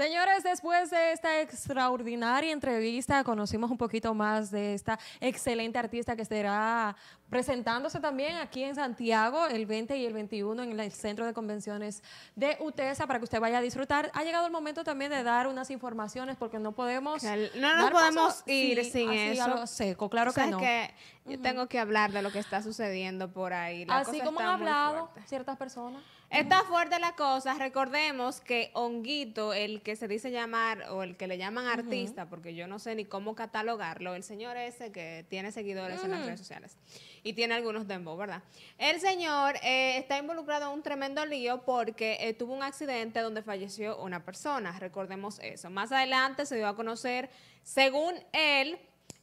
Señores, después de esta extraordinaria entrevista, conocimos un poquito más de esta excelente artista que estará presentándose también aquí en Santiago el 20 y el 21 en el Centro de Convenciones de UTESA para que usted vaya a disfrutar. Ha llegado el momento también de dar unas informaciones porque no podemos... No nos podemos ir sin eso. seco, claro que no. que yo tengo que hablar de lo que está sucediendo por ahí. así como han hablado ciertas personas. Está fuerte la cosa. Recordemos que Honguito, el que se dice llamar, o el que le llaman artista, porque yo no sé ni cómo catalogarlo, el señor ese que tiene seguidores en las redes sociales y tiene algunos dembow, ¿verdad? El señor eh, está involucrado en un tremendo lío porque eh, tuvo un accidente donde falleció una persona. Recordemos eso. Más adelante se dio a conocer, según él,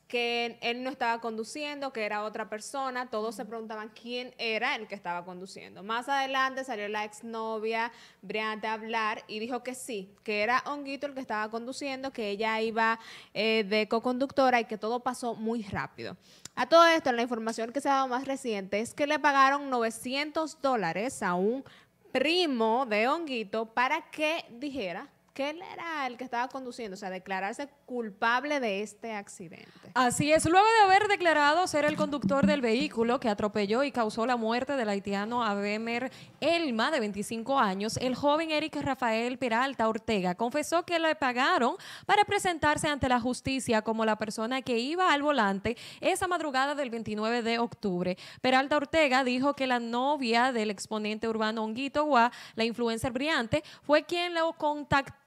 que él no estaba conduciendo, que era otra persona, todos se preguntaban quién era el que estaba conduciendo. Más adelante salió la exnovia Briante a hablar y dijo que sí, que era Honguito el que estaba conduciendo, que ella iba eh, de co-conductora y que todo pasó muy rápido. A todo esto, la información que se ha dado más reciente es que le pagaron 900 dólares a un primo de Honguito para que dijera que él era el que estaba conduciendo, o sea, declararse culpable de este accidente. Así es, luego de haber declarado ser el conductor del vehículo que atropelló y causó la muerte del haitiano Abemer Elma, de 25 años, el joven Eric Rafael Peralta Ortega confesó que le pagaron para presentarse ante la justicia como la persona que iba al volante esa madrugada del 29 de octubre. Peralta Ortega dijo que la novia del exponente urbano Honguito Guá, la influencer brillante, fue quien lo contactó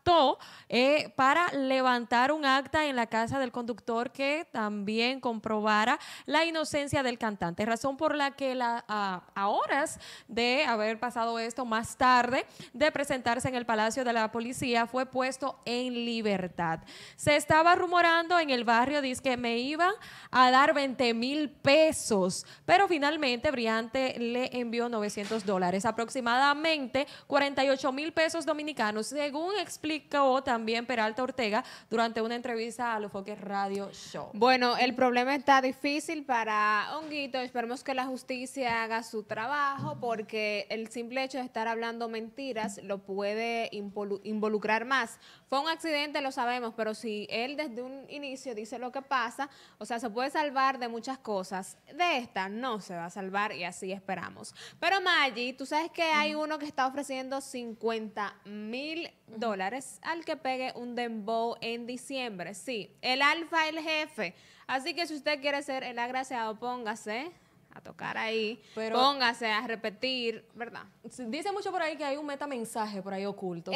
eh, para levantar un acta en la casa del conductor que también comprobara la inocencia del cantante, razón por la que la, a, horas de haber pasado esto más tarde, de presentarse en el Palacio de la Policía, fue puesto en libertad. Se estaba rumorando en el barrio, dice que me iban a dar 20 mil pesos, pero finalmente Briante le envió 900 dólares, aproximadamente 48 mil pesos dominicanos, según explica explicó también Peralta Ortega durante una entrevista a Los Foques Radio Show. Bueno, el problema está difícil para Honguito. Esperemos que la justicia haga su trabajo porque el simple hecho de estar hablando mentiras lo puede involucrar más. Fue un accidente, lo sabemos, pero si él desde un inicio dice lo que pasa, o sea, se puede salvar de muchas cosas. De esta no se va a salvar y así esperamos. Pero Maggi, tú sabes que hay uno que está ofreciendo 50 mil dólares al que pegue un dembow en diciembre. Sí, el alfa, el jefe. Así que si usted quiere ser el agraciado, póngase a tocar ahí, póngase a repetir, ¿verdad? Dice mucho por ahí que hay un metamensaje por ahí oculto.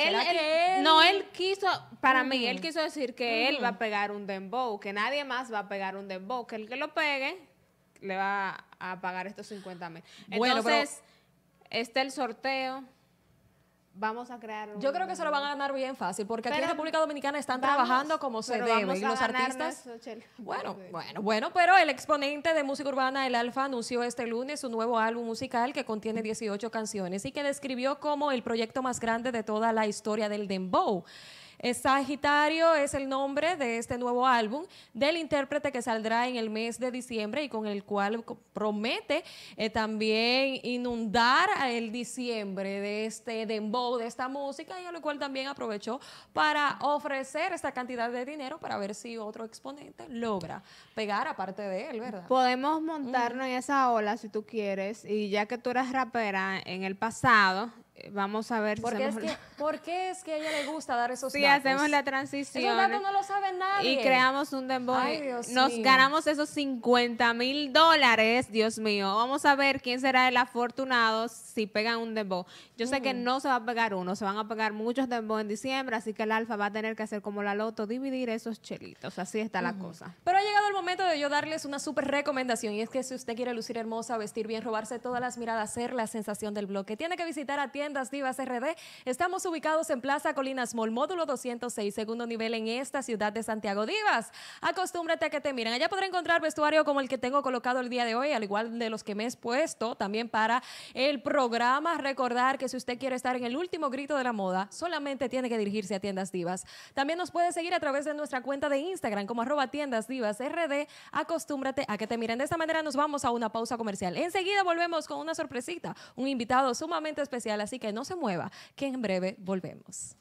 No, él quiso, para mí, él quiso decir que él va a pegar un dembow, que nadie más va a pegar un dembow, que el que lo pegue le va a pagar estos 50 mil. Entonces, está el sorteo vamos a crear Yo creo que se lo van a ganar bien fácil, porque aquí en República Dominicana están trabajando como se debe. Y los artistas. bueno, bueno, bueno, pero el exponente de música urbana, el Alfa, anunció este lunes su nuevo álbum musical que contiene 18 canciones y que describió como el proyecto más grande de toda la historia del Dembow. Sagitario es el nombre de este nuevo álbum del intérprete que saldrá en el mes de diciembre y con el cual promete eh, también inundar el diciembre de este dembow, de esta música y a lo cual también aprovechó para ofrecer esta cantidad de dinero para ver si otro exponente logra pegar aparte de él, ¿verdad? Podemos montarnos en esa ola si tú quieres y ya que tú eras rapera en el pasado, Vamos a ver. ¿Por qué, es que, ¿Por qué es que a ella le gusta dar esos sí, hacemos la transición. Esos datos no lo sabe nadie. Y creamos un dembow. Nos ganamos esos 50 mil dólares. Dios mío. Vamos a ver quién será el afortunado si pegan un dembow. Yo sé que no se va a pegar uno. Se van a pegar muchos dembow en diciembre. Así que el alfa va a tener que hacer como la loto, dividir esos chelitos. Así está la cosa. Pero ha llegado momento de yo darles una súper recomendación. Y es que si usted quiere lucir hermosa, vestir bien, robarse todas las miradas, ser la sensación del bloque, tiene que visitar a tienda Tiendas Divas RD. Estamos ubicados en Plaza Colinas Mall, módulo 206, segundo nivel en esta ciudad de Santiago. Divas, acostúmbrate a que te miren. Allá podrá encontrar vestuario como el que tengo colocado el día de hoy, al igual de los que me he puesto también para el programa. Recordar que si usted quiere estar en el último grito de la moda, solamente tiene que dirigirse a Tiendas Divas. También nos puede seguir a través de nuestra cuenta de Instagram como arroba tiendas divas RD. Acostúmbrate a que te miren. De esta manera nos vamos a una pausa comercial. Enseguida volvemos con una sorpresita, un invitado sumamente especial. Así que no se mueva, que en breve volvemos.